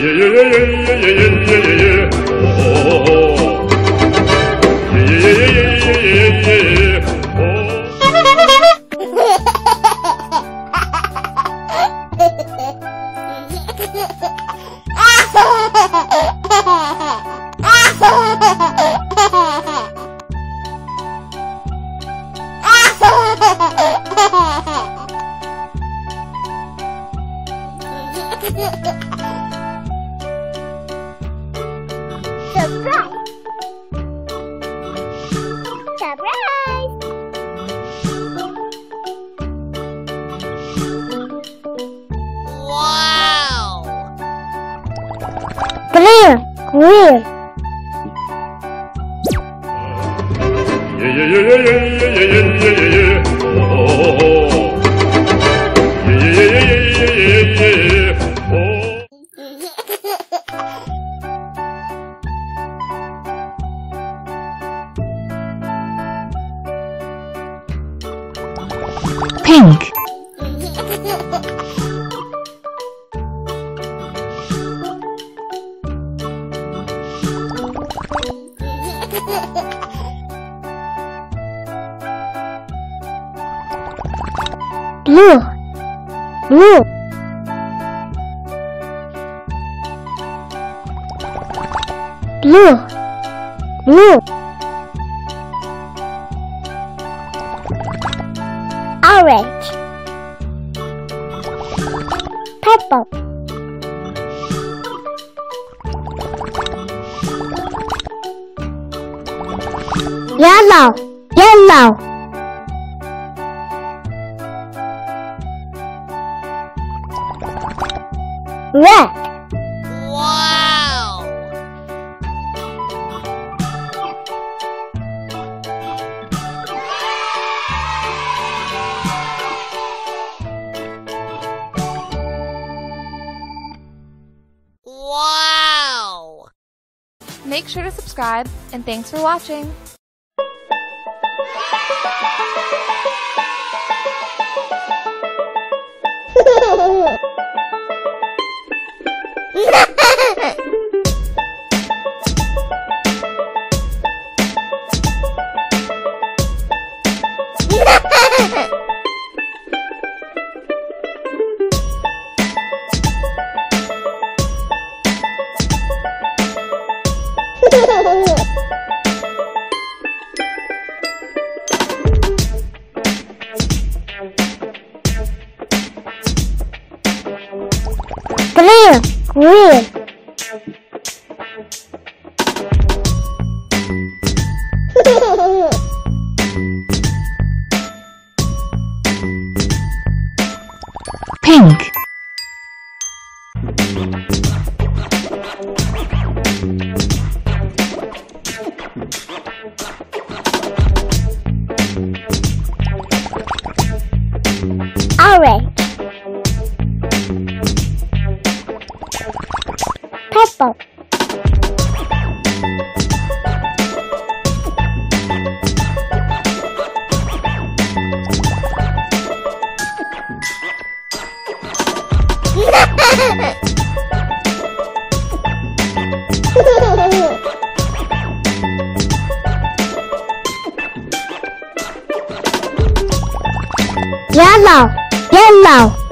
Ha ha ha! Surprise! Surprise! Wow! Clear! Clear! Yeah, yeah, yeah, yeah, yeah, yeah, yeah, yeah, yeah, yeah. Yeah, yeah, yeah, yeah, yeah, yeah, yeah, yeah. Pink, Blue! Blue! Blue! Blue! Orange! Purple! Yellow! Yellow! Red! Make sure to subscribe, and thanks for watching! Clear! pink, Yellow! Yellow!